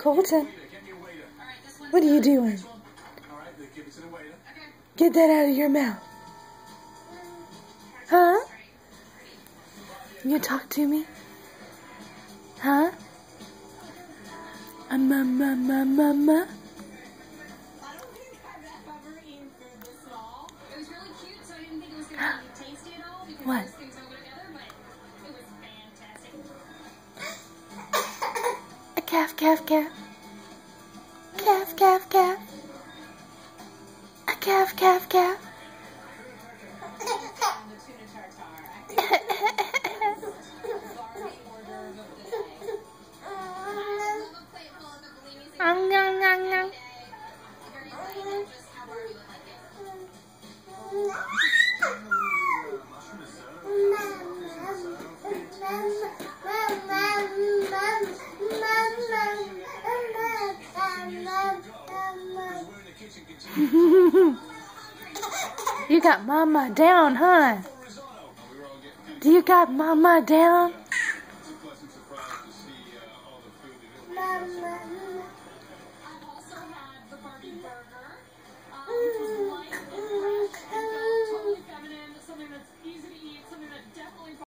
Colton, what are you doing? Get that out of your mouth. Huh? You talk to me? Huh? Um, um, um, um, um, uh. What? Calf, calf, calf. Calf, calf, calf. A calf, calf, calf. Um. you got mama down, huh? Do you got mama down?